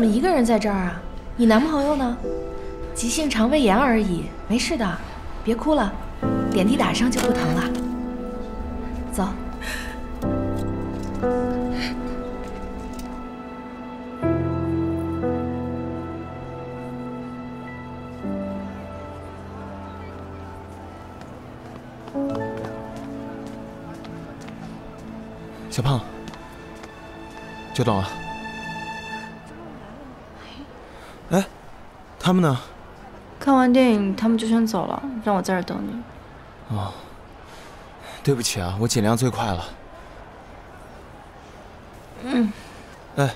怎么一个人在这儿啊？你男朋友呢？急性肠胃炎而已，没事的，别哭了，点滴打上就不疼了。走。小胖，久等了。他们呢？看完电影，他们就先走了，让我在这儿等你。哦，对不起啊，我尽量最快了。嗯，哎，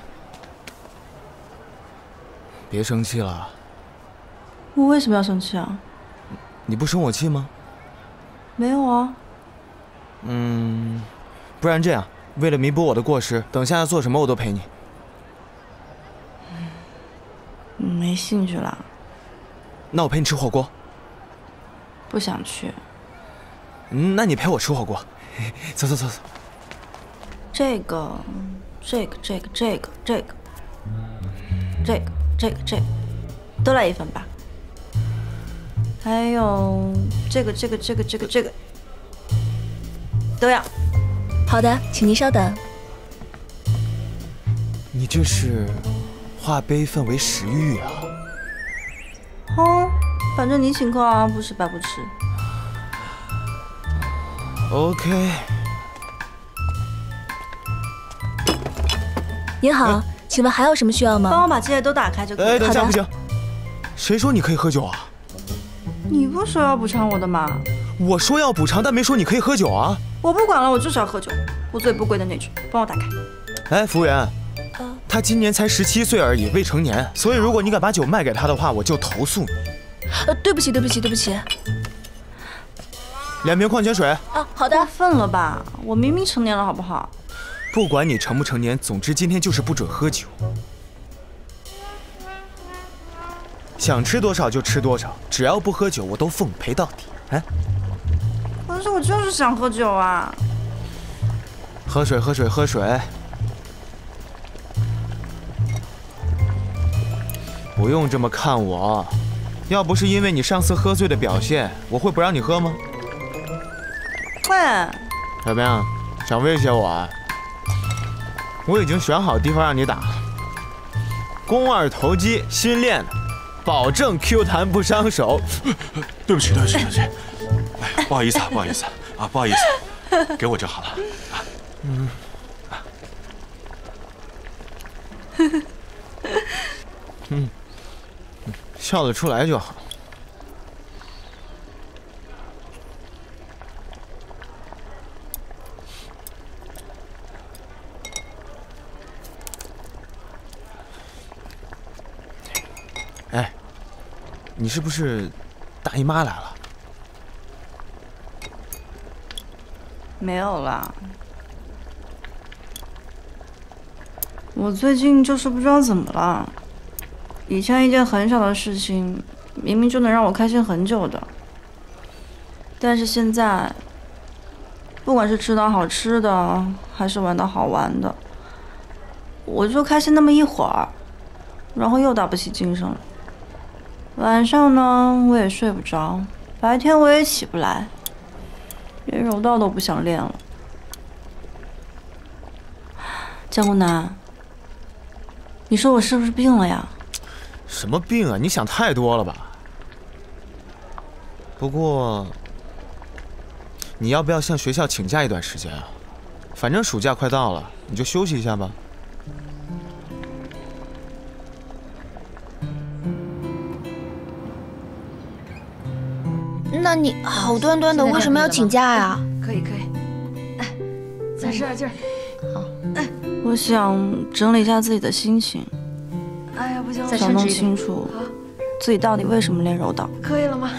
别生气了，我为什么要生气啊？你不生我气吗？没有啊。嗯，不然这样，为了弥补我的过失，等下要做什么我都陪你。没兴趣了，那我陪你吃火锅。不想去。嗯，那你陪我吃火锅。走走走走。这个，这个，这个，这个，这个，这个，这个，这个，都来一份吧。还有这个，这个，这个，这个，这个，都要。好的，请您稍等。你这是化悲愤为食欲啊！哦，反正你请客啊，不吃白不吃。OK，您好，请问还有什么需要吗？帮我把这些都打开就可以了。哎，等一下，不行，谁说你可以喝酒啊？你不说要补偿我的吗？我说要补偿，但没说你可以喝酒啊。我不管了，我就是要喝酒，不醉不归的那种。帮我打开。哎，服务员，嗯他今年才十七岁而已，未成年，所以如果你敢把酒卖给他的话，我就投诉你。呃，对不起，对不起，对不起。两瓶矿泉水，啊，好的过。分了吧？我明明成年了，好不好？不管你成不成年，总之今天就是不准喝酒。想吃多少就吃多少，只要不喝酒，我都奉陪到底。哎，可是我就是想喝酒啊。喝水，喝水，喝水。不用这么看我，要不是因为你上次喝醉的表现，我会不让你喝吗？喂，怎么样，想威胁我啊？我已经选好地方让你打。了，肱二头肌新练的，保证 Q 弹不伤手。对不起，对不起，对不起，哎，不好意思啊，不好意思啊，不好意思，给我就好了。嗯，嗯，笑得出来就好。哎，你是不是大姨妈来了？没有啦。我最近就是不知道怎么了，以前一件很小的事情，明明就能让我开心很久的，但是现在，不管是吃到好吃的，还是玩到好玩的，我就开心那么一会儿，然后又打不起精神了。晚上呢，我也睡不着，白天我也起不来，连柔道都不想练了。江湖南，你说我是不是病了呀？什么病啊？你想太多了吧？不过，你要不要向学校请假一段时间啊？反正暑假快到了，你就休息一下吧。那你好端端的为什么要请假呀？可以可以，哎，再使点劲儿。我想整理一下自己的心情，哎呀，不行了，想弄。清楚自己到底为什么练柔道。可以了吗？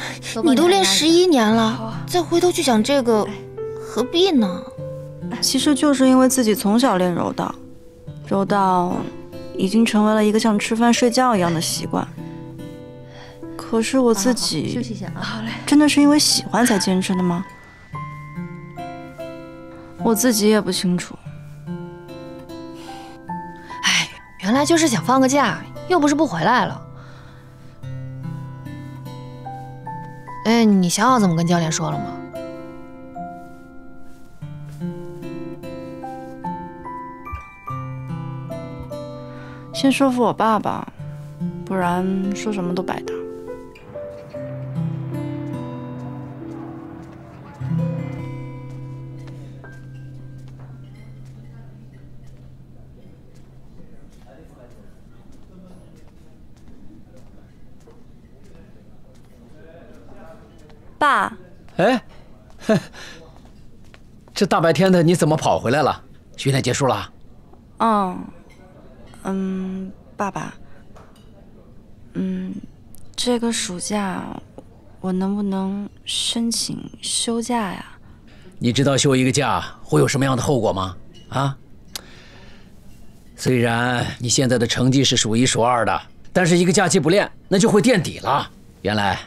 你都练十一年了啊，再回头去想这个，何必呢？其实就是因为自己从小练柔道，柔道已经成为了一个像吃饭睡觉一样的习惯。可是我自休己息一下啊。好嘞。真的是因为喜欢才坚持的吗？我自己也不清楚。原来就是想放个假，又不是不回来了。哎，你想好怎么跟教练说了吗？先说服我爸爸，不然说什么都白搭。爸，哎，哼 这大白天的你怎么跑回来了？训练结束了？嗯，嗯，爸爸，嗯，这个暑假我能不能申请休假呀？你知道休一个假会有什么样的后果吗？啊？虽然你现在的成绩是数一数二的，但是一个假期不练，那就会垫底了。原来，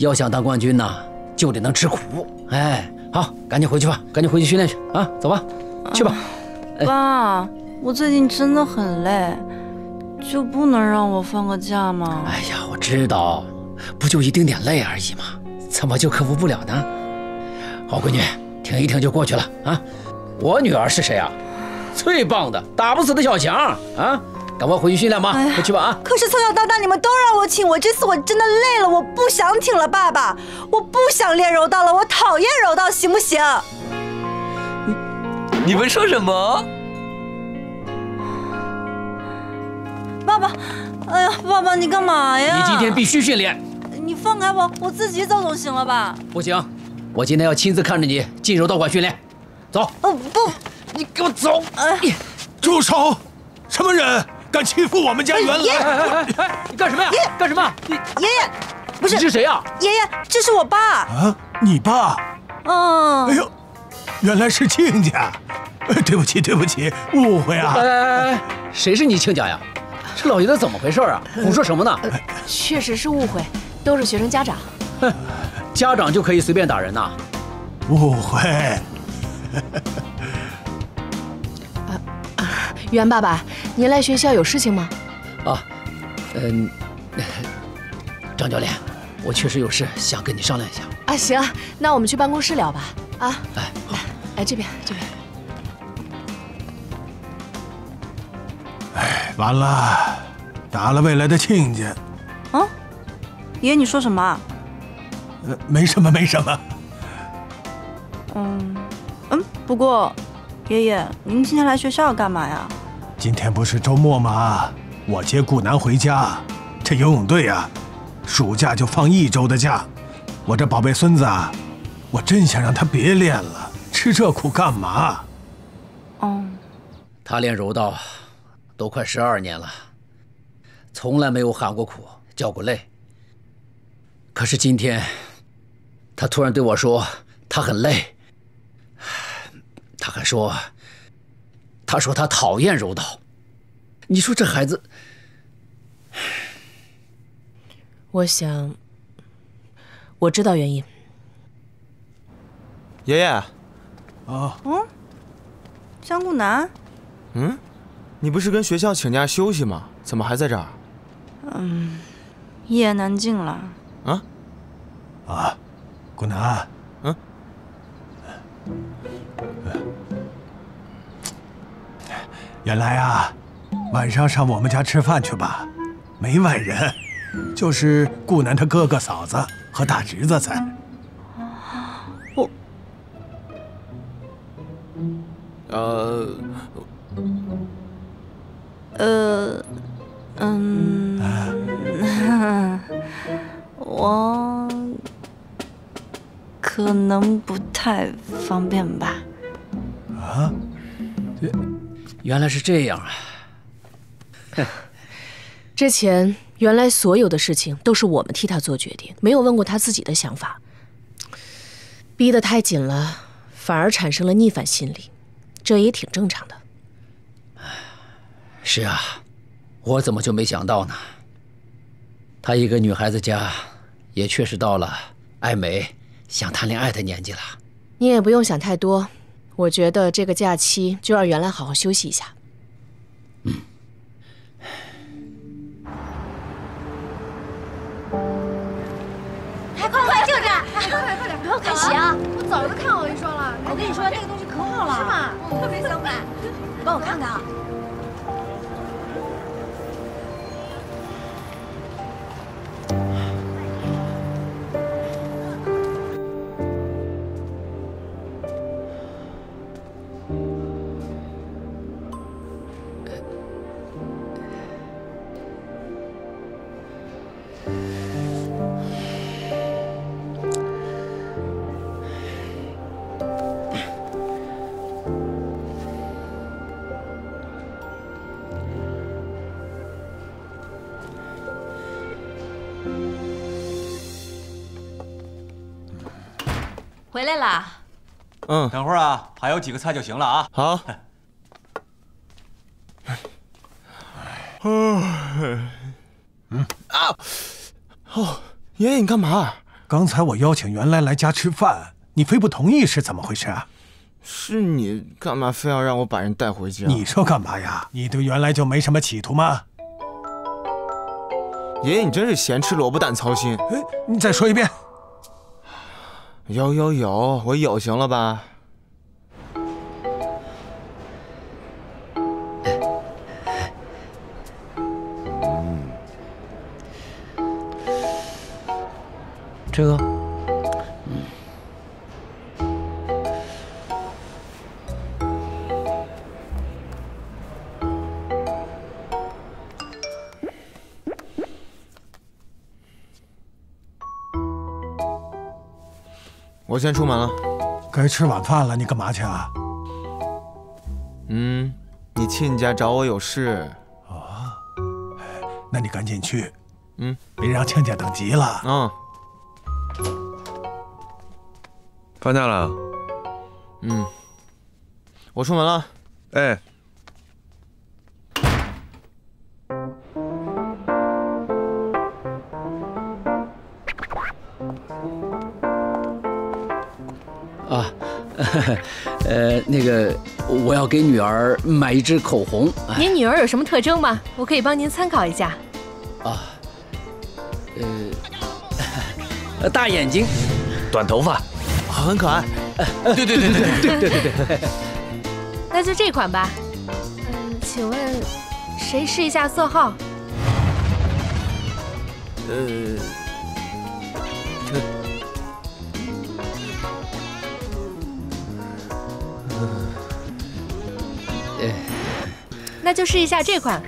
要想当冠军呢，就得能吃苦。哎，好，赶紧回去吧，赶紧回去训练去啊！走吧，去吧。爸，我最近真的很累，就不能让我放个假吗？哎呀，我知道，不就一丁点累而已嘛，怎么就克服不了呢？好闺女，挺一挺就过去了啊。我女儿是谁啊？最棒的，打不死的小强啊！赶快回去训练吧，快去吧啊！可是从小到大你们都让我请，我这次我真的累了，我不想请了，爸爸，我不想练柔道了，我讨厌柔道，行不行？你你们说什么？爸爸，哎呀，爸爸你干嘛呀？你今天必须训练，你放开我，我自己走总行了吧？不行，我今天要亲自看着你进柔道馆训练。走，哦不，你给我走！哎，住手！什么人敢欺负我们家元爷来？哎哎哎，你干什么呀？干什么？你爷爷，不是你是谁呀？爷爷，这是我爸。啊，你爸？嗯，哎呦，原来是亲家。呃对不起，对不起，误会啊哎！哎哎哎，谁是你亲家呀？这老爷子怎么回事啊？胡说什么呢？确实是误会，都是学生家长。家长就可以随便打人呐？误会。袁爸爸，您来学校有事情吗？啊，嗯，张教练，我确实有事想跟你商量一下。啊，行，那我们去办公室聊吧。啊，哎，好，哎，这边这边。完了，打了未来的亲家。啊，爷爷你说什么啊？呃，没什么，没什么。嗯嗯，不过，爷爷您今天来学校干嘛呀？今天不是周末吗？我接顾南回家。这游泳队啊，暑假就放一周的假。我这宝贝孙子啊，我真想让他别练了，吃这苦干嘛？哦，他练柔道都快十二年了，从来没有喊过苦，叫过累。可是今天，他突然对我说他很累，他还说，他说他讨厌柔道。你说这孩子，我想，我知道原因。爷爷，啊，嗯江顾南，嗯，你不是跟学校请假休息吗？怎么还在这儿？嗯一言难尽了。啊？啊，顾南，原来啊，晚上上我们家吃饭去吧，没外人，就是顾南他哥哥嫂子和大侄子在。是这样啊！之前原来所有的事情都是我们替他做决定，没有问过他自己的想法，逼得太紧了，反而产生了逆反心理，这也挺正常的。是啊，我怎么就没想到呢？她一个女孩子家，也确实到了爱美、想谈恋爱的年纪了。你也不用想太多，我觉得这个假期就让原来好好休息一下。看鞋啊！我早就看好一双了。我跟你说，那个东西可好了，是吗？特别想买，你帮我看看啊。来啦！嗯，等会儿啊，还有几个菜就行了啊。好。嗯啊！哦，爷爷你干嘛？刚才我邀请原来来家吃饭，你非不同意是怎么回事啊？是你干嘛非要让我把人带回家？你说干嘛呀？你对原来就没什么企图吗？爷爷你真是咸吃萝卜淡操心。哎，你再说一遍。有有有，我有行了吧？这个，我先出门了。该吃晚饭了，你干嘛去啊？嗯，你亲家找我有事。啊那你赶紧去，嗯，别让亲家等急了。嗯放假了？嗯，我出门了。哎，呃，那个，我要给女儿买一支口红。哎您女儿有什么特征吗？我可以帮您参考一下。啊，呃，呃 大眼睛，短头发，很可爱。对对对对对对对对。那就这款吧。嗯，请问谁试一下色号？呃，那就试一下这款。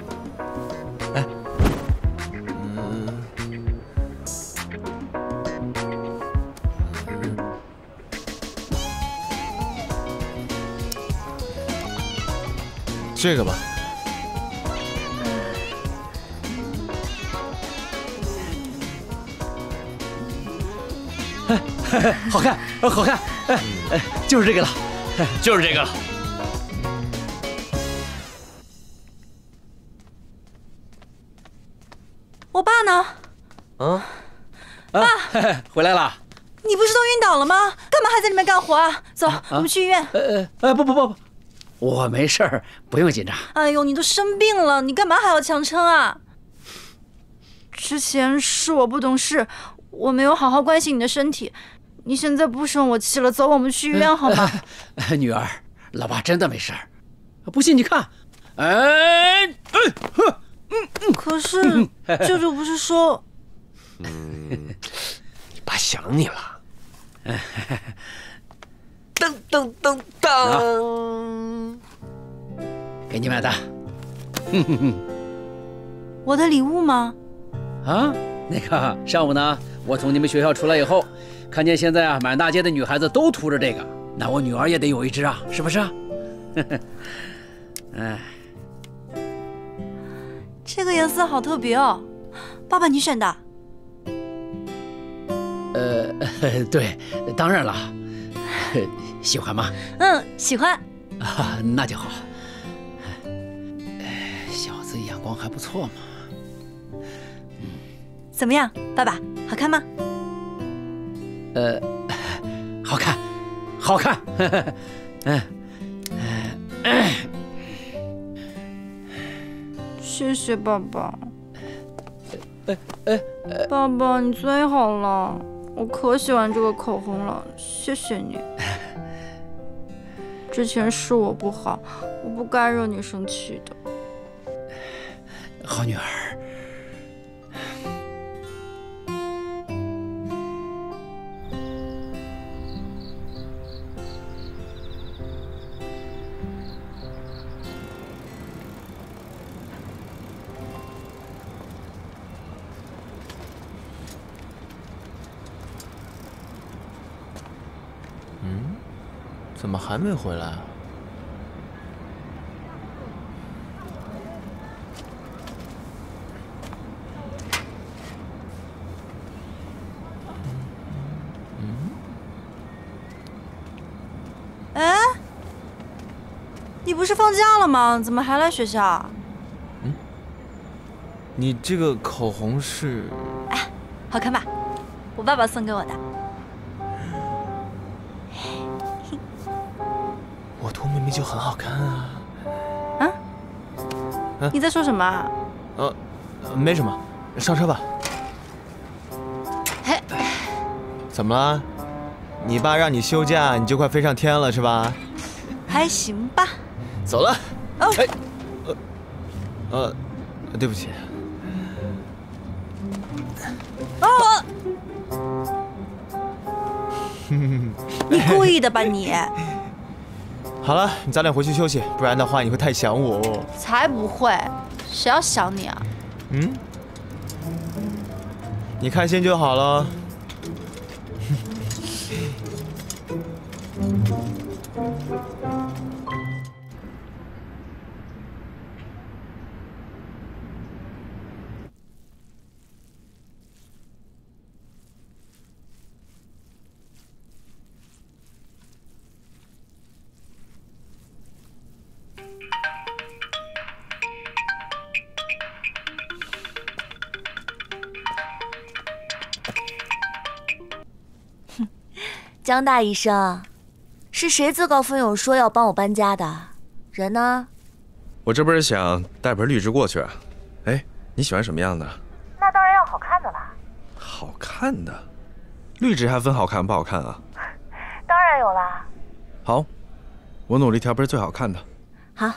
这个吧。好看，呃好看，哎哎，就是这个了。就是这个。我啊，爸，回来了。你不是都晕倒了吗？干嘛还在里面干活啊？走，我们去医院。呃呃，不不不不，我没事儿，不用紧张。哎呦，你都生病了，你干嘛还要强撑啊？之前是我不懂事，我没有好好关心你的身体。你现在不生我气了，走，我们去医院好吗？女儿，老爸真的没事儿，不信你看。哎，哎，呵，嗯嗯。可是舅舅不是说……嗯，你爸想你了。噔噔噔噔，给你买的。我的礼物吗？啊，那个上午呢，我从你们学校出来以后，看见现在啊满大街的女孩子都涂着这个，那我女儿也得有一只啊，是不是？哎，这个颜色好特别哦，爸爸你选的？呃，对，当然了，喜欢吗？嗯，喜欢。啊，那就好。小子眼光还不错嘛。怎么样，爸爸，好看吗？呃，好看，好看。嗯，谢谢爸爸。哎哎，爸爸你最好了，我可喜欢这个口红了，谢谢你。之前是我不好，我不该惹你生气的。好女儿。还没回来？嗯？哎，你不是放假了吗？怎么还来学校？嗯？你这个口红是？哎，好看吧？我爸爸送给我的。就很好看啊！啊？你在说什么？呃，没什么，上车吧。嘿，怎么了？你爸让你休假，你就快飞上天了是吧？还行吧。走了。哦。哎。呃，呃，对不起。哦。你故意的吧你？好了，你早点回去休息，不然的话你会太想我哦。才不会，谁要想你啊？嗯，你开心就好了。江大医生，是谁自告奋勇说要帮我搬家的？人呢？我这不是想带盆绿植过去。哎，你喜欢什么样的？那当然要好看的啦。好看的？绿植还分好看不好看啊？当然有啦。好，我努力挑盆最好看的。好。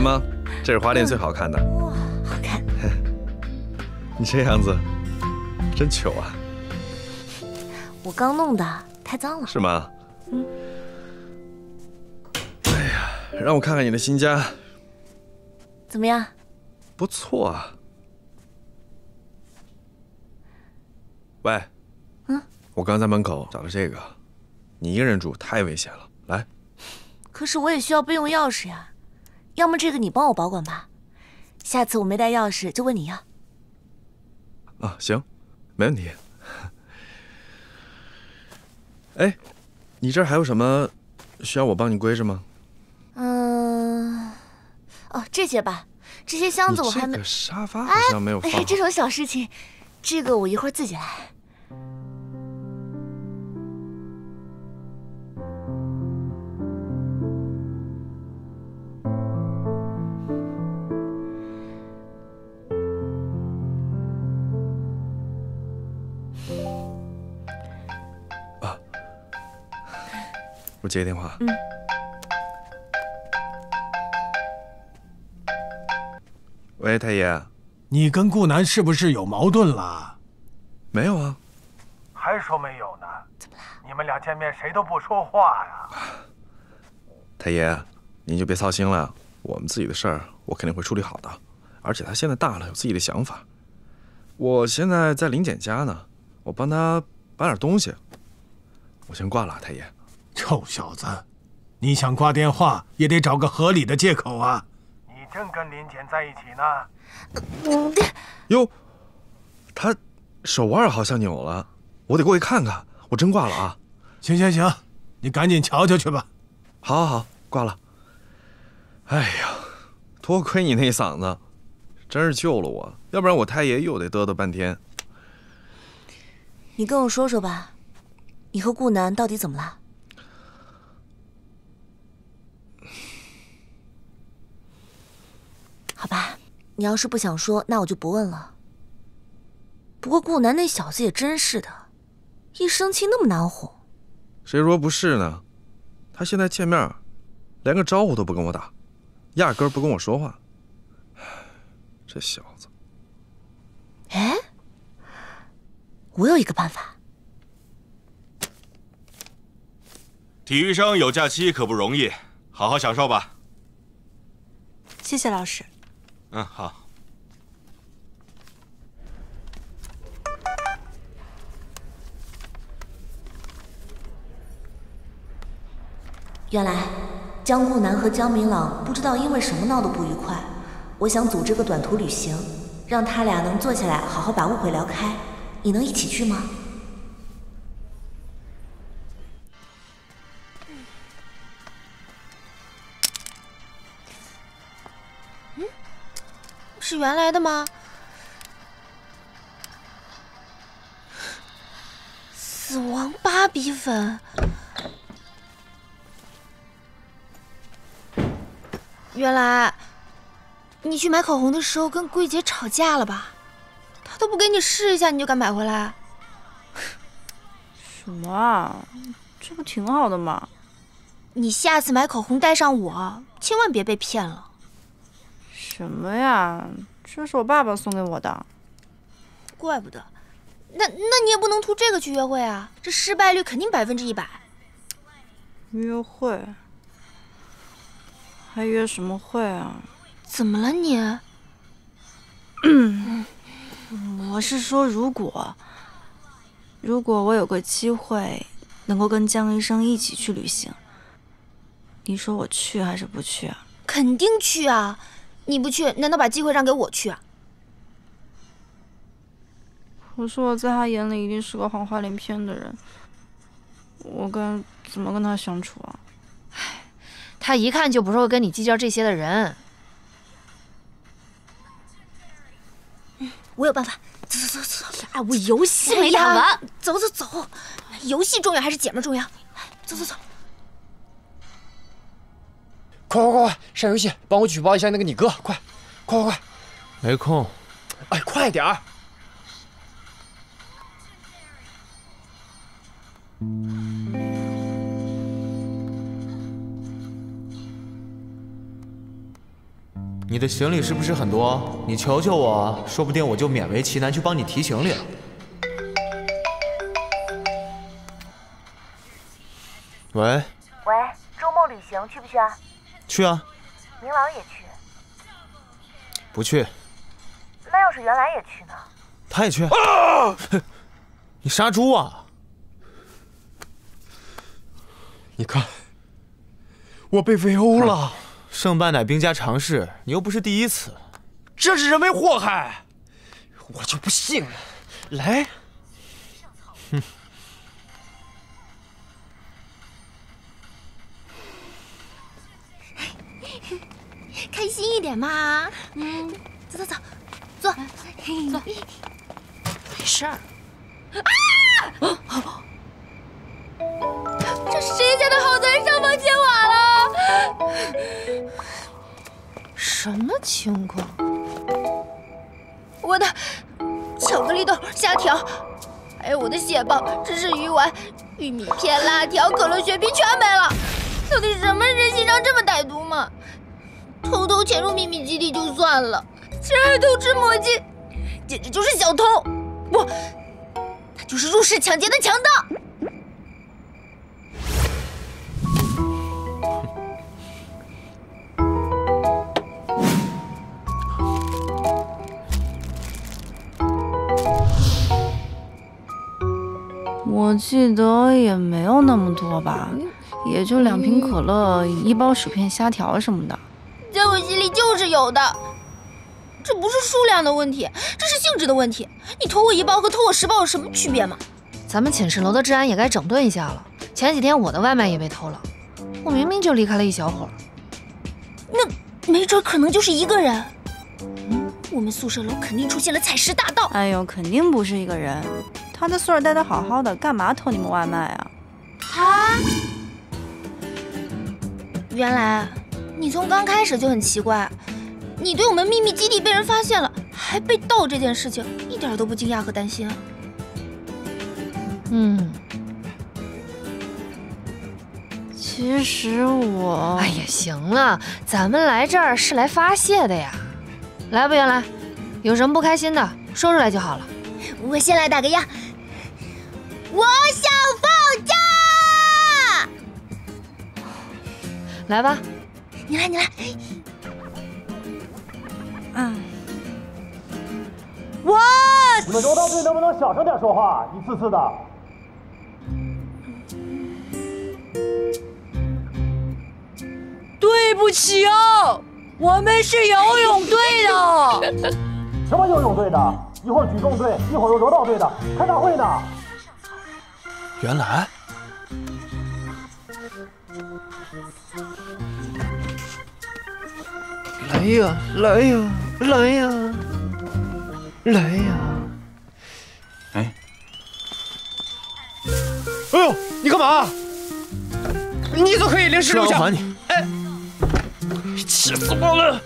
吗？这是花店最好看的。哇，好看！你这样子真糗啊！我刚弄的，太脏了。是吗？嗯。哎呀，让我看看你的新家，怎么样？不错啊。喂。嗯。我刚在门口找了这个，你一个人住太危险了。来。可是我也需要备用钥匙呀，要么这个你帮我保管吧，下次我没带钥匙就问你要。啊，行，没问题。哎，你这儿还有什么需要我帮你归置吗？嗯，哦，这些吧，这些箱子我还没。这个沙发好像没有放。哎，这种小事情，这个我一会儿自己来。接个电话。嗯。喂，太爷，你跟顾南是不是有矛盾了？没有啊。还说没有呢？怎么了？你们俩见面谁都不说话呀？太爷，您就别操心了，我们自己的事儿我肯定会处理好的。而且他现在大了，有自己的想法。我现在在林简家呢，我帮他搬点东西。我先挂了，太爷。臭小子，你想挂电话也得找个合理的借口啊！你正跟林简在一起呢。哟，他手腕好像扭了，我得过去看看。我真挂了啊！行行行，你赶紧瞧瞧去吧。好，好，好，挂了。哎呀，多亏你那嗓子，真是救了我，要不然我太爷又得嘚嘚半天。你跟我说说吧，你和顾南到底怎么了？好吧，你要是不想说，那我就不问了。不过顾南那小子也真是的，一生气那么难哄。谁说不是呢？他现在见面，连个招呼都不跟我打，压根不跟我说话。这小子。哎，我有一个办法。体育生有假期可不容易，好好享受吧。谢谢老师。嗯，好。原来江顾南和江明朗不知道因为什么闹得不愉快，我想组织个短途旅行，让他俩能坐下来好好把误会聊开。你能一起去吗？原来的吗？死亡芭比粉。原来，你去买口红的时候跟桂姐吵架了吧？她都不给你试一下，你就敢买回来？什么啊？这不挺好的吗？你下次买口红带上我，千万别被骗了。什么呀？这是我爸爸送给我的。怪不得，那那你也不能图这个去约会啊！这失败率肯定百分之一百。约会？还约什么会啊？怎么了你？我是说，如果如果我有个机会能够跟江医生一起去旅行，你说我去还是不去啊？肯定去啊！你不去，难道把机会让给我去啊？可是我在他眼里一定是个谎话连篇的人，我该怎么跟他相处啊？唉，他一看就不是会跟你计较这些的人。嗯，我有办法，走走走走。哎，我游戏没打完，走走走。游戏重要还是姐们重要？走走走。快快快快上游戏，帮我举报一下那个你哥！快，快快快！没空。哎，快点儿！你的行李是不是很多？你求求我，说不定我就勉为其难去帮你提行李了。喂，喂，周末旅行去不去啊？去啊，明朗也去。不去，那要是原来也去呢？他也去。你杀猪啊！你看，我被围殴了。胜败乃兵家常事，你又不是第一次。这是人为祸害，我就不信了。来，开心一点嘛。嗯，走走走，坐，坐。没事儿。啊！这谁家的好子人上房揭瓦了？什么情况？我的巧克力豆、虾条，还有我的蟹棒、芝士鱼丸、玉米片、辣条、可乐雪碧全没了。到底什么人心肠这么歹毒嘛？偷潜入秘密基地就算了，竟然还偷吃魔镜，简直就是小偷！不，他就是入室抢劫的强盗！我记得也没有那么多吧，也就两瓶可乐、一包薯片、虾条什么的。在我心里就是有的，这不是数量的问题，这是性质的问题。你偷我一包和偷我十包有什么区别吗？咱们寝室楼的治安也该整顿一下了。前几天我的外卖也被偷了，我明明就离开了一小会儿。那没准可能就是一个人。嗯，我们宿舍楼肯定出现了采石大盗。哎呦，肯定不是一个人。他在宿舍待得好好的，干嘛偷你们外卖啊？他，原来你从刚开始就很奇怪，你对我们秘密基地被人发现了还被盗这件事情一点都不惊讶和担心啊？嗯，其实我……哎呀，行了，咱们来这儿是来发泄的呀，来吧，原来有什么不开心的说出来就好了。我先来打个样。我想放假，来吧，你来，你来。嗯，我。你们柔道队能不能小声点说话？一次次的。对不起哦，我们是游泳队的。什么游泳队的？一会儿举重队，一会儿又柔道队的，开大会呢。原来，来呀，来呀，来呀，来呀！哎，哎呦，你干嘛？你怎么可以临时留下？还你！哎，气死我了！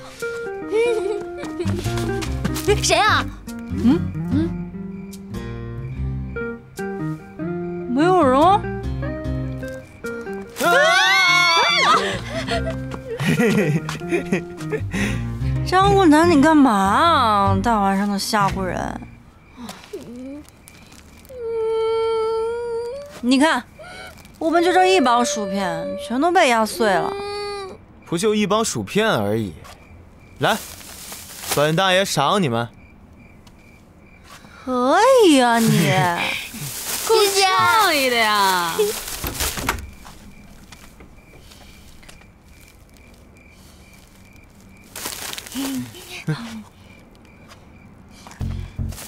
谁啊？嗯 张顾南，你干嘛？大晚上的吓唬人！你看，我们就这一包薯片，全都被压碎了。不就一包薯片而已，来，本大爷赏你们。可以啊，你。够仗义的呀！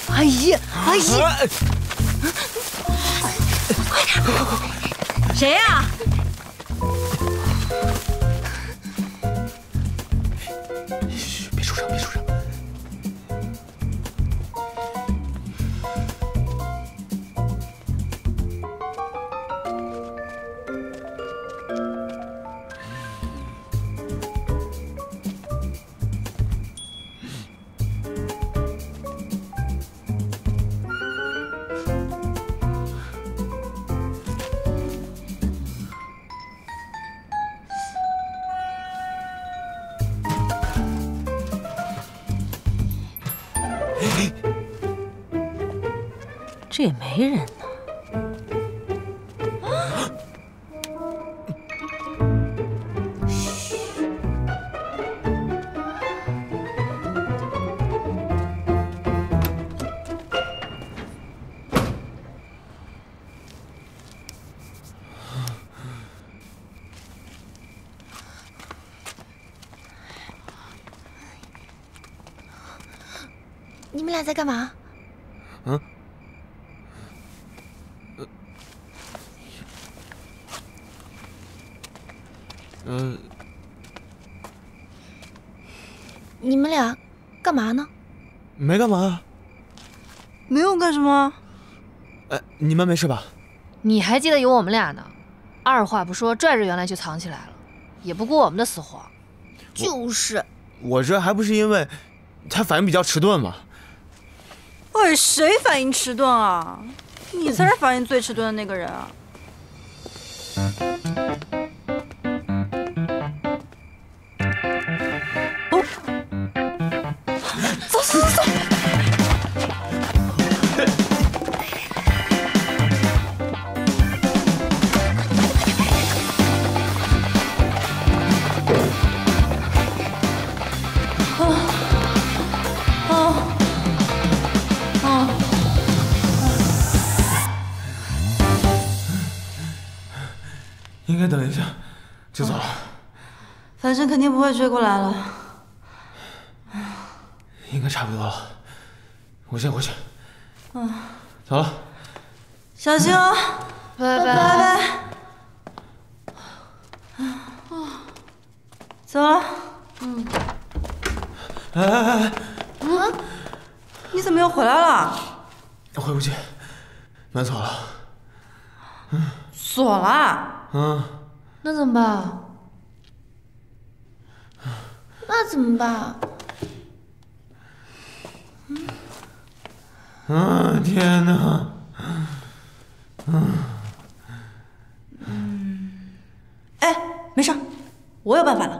阿姨，阿姨，快点，快快快快！谁呀？这也没人呢。你们俩在干嘛？嗯，呃，你们俩干嘛呢？没干嘛。没有干什么？哎，你们没事吧？你还记得有我们俩呢，二话不说拽着原来就藏起来了，也不顾我们的死活。就是，我这还不是因为他反应比较迟钝吗？喂，谁反应迟钝啊？你才是反应最迟钝的那个人啊！哦，反正肯定不会追过来了。应该差不多了。我先回去，嗯，走了。小心哦！拜拜拜。走了。嗯。哎哎哎哎！嗯？你怎么又回来了？回不去，门锁了。锁了？嗯，那怎么办？那怎么办？啊！天哪！嗯。哎，没事，我有办法了。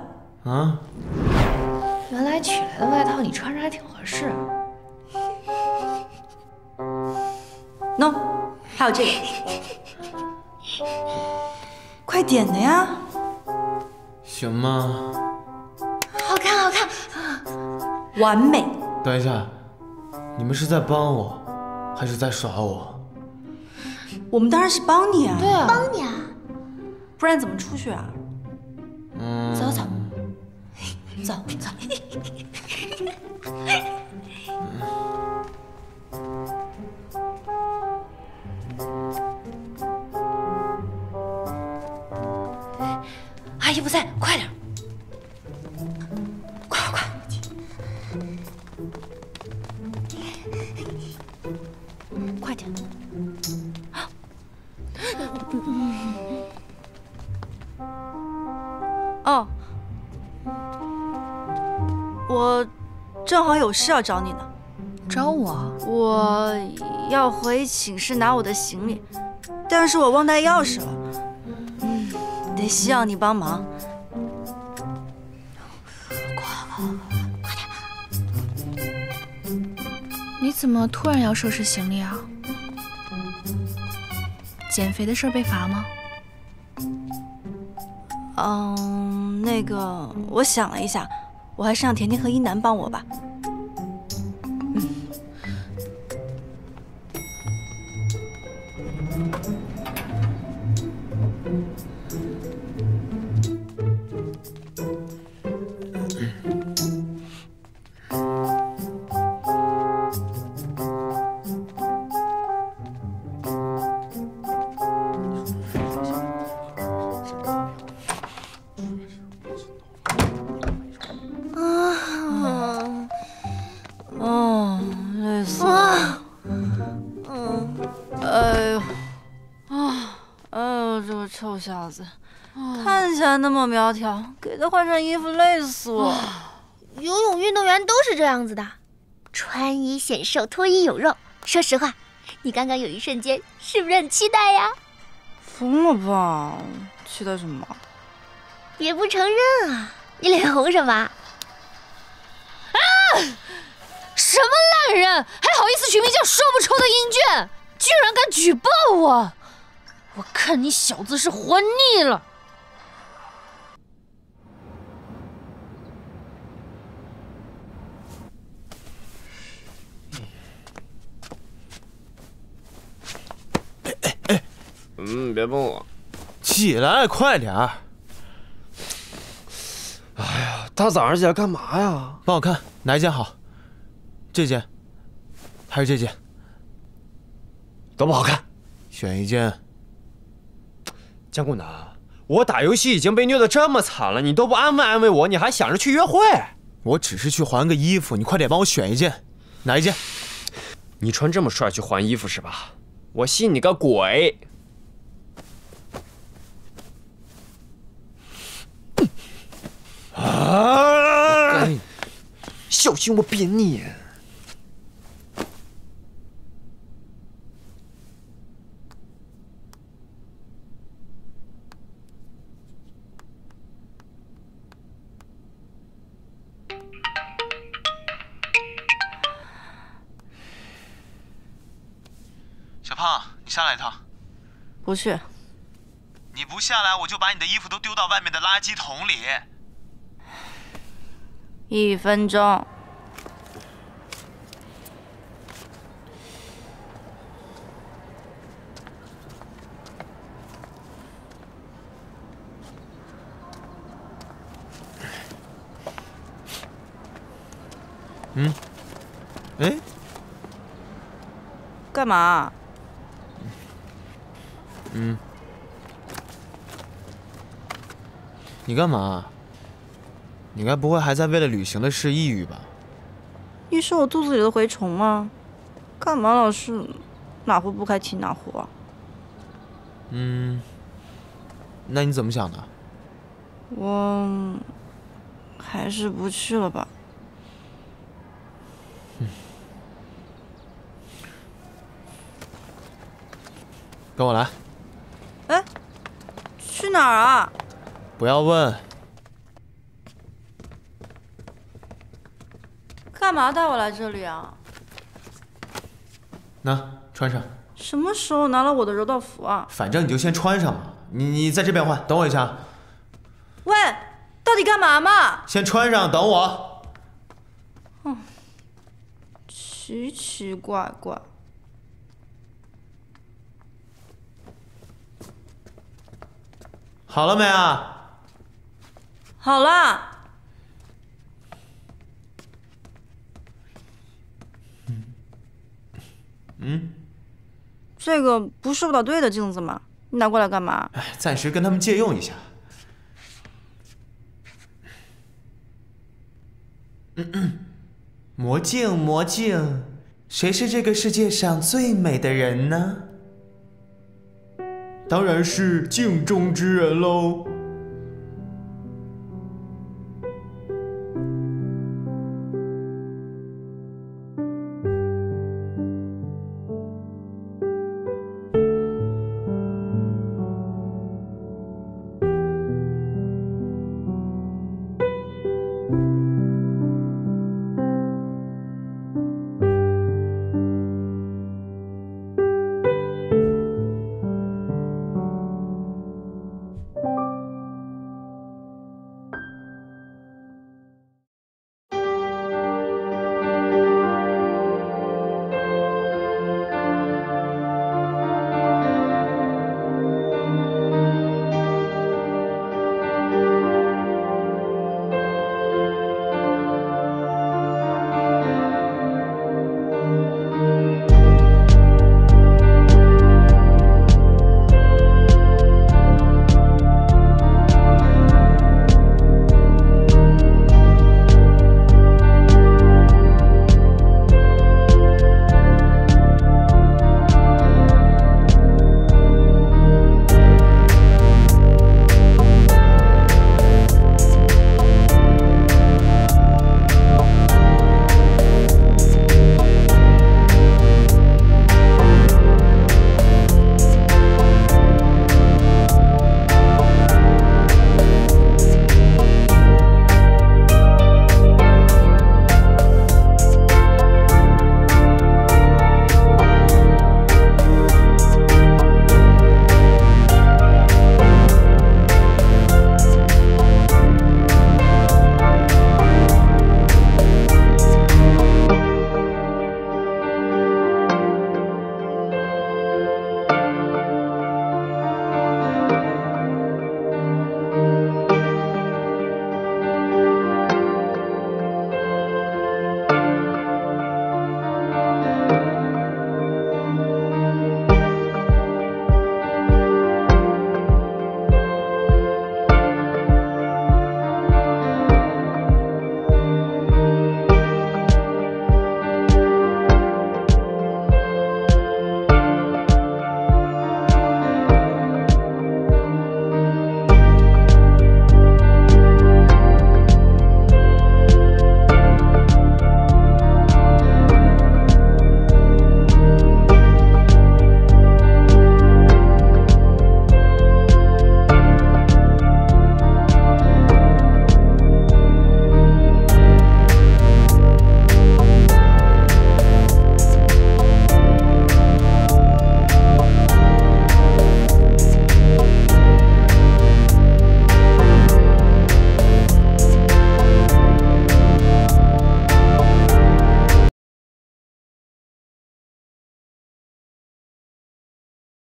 完美。等一下，你们是在帮我，还是在耍我？我们当然是帮你啊！对啊，帮你啊！不然怎么出去啊？有事要找你呢。找我？我要回寝室拿我的行李，但是我忘带钥匙了。嗯，得需要你帮忙。你怎么突然要收拾行李啊？减肥的事被罚吗？嗯，那个，我想了一下，我还是让甜甜和一楠帮我吧。换上衣服累死我。游泳运动员都是这样子的，穿衣显瘦，脱衣有肉。说实话，你刚刚有一瞬间是不是很期待呀？疯了吧？期待什么？也不承认啊！你脸红什么？啊！什么烂人，还好意思取名叫说不出的英俊？居然敢举报我！我看你小子是活腻了。嗯，别碰我。起来，快点儿！哎呀，大早上起来干嘛呀？帮我看哪一件好？这件，还是这件？都不好看，选一件。江顾南，我打游戏已经被虐得这么惨了，你都不安慰安慰我，你还想着去约会？我只是去还个衣服，你快点帮我选一件，哪一件？你穿这么帅去还衣服是吧？我信你个鬼！啊！小心我扁你！小胖，你下来一趟。不去。你不下来，我就把你的衣服都丢到外面的垃圾桶里。一分钟。嗯，哎，干嘛？嗯，你干嘛？你该不会还在为了旅行的事抑郁吧？你是我肚子里的蛔虫吗？干嘛老是哪壶不开提哪壶啊？嗯，那你怎么想的？我还是不去了吧。跟我来。哎，去哪儿啊？不要问。干嘛带我来这里啊？那穿上。什么时候拿了我的柔道服啊？反正你就先穿上嘛。你你在这边换，等我一下。喂，到底干嘛嘛？先穿上，等我。嗯，奇奇怪怪。好了没啊？好了。嗯，这个不是舞蹈队的镜子吗？你拿过来干嘛？哎，暂时跟他们借用一下。魔镜魔镜，谁是这个世界上最美的人呢？当然是镜中之人喽。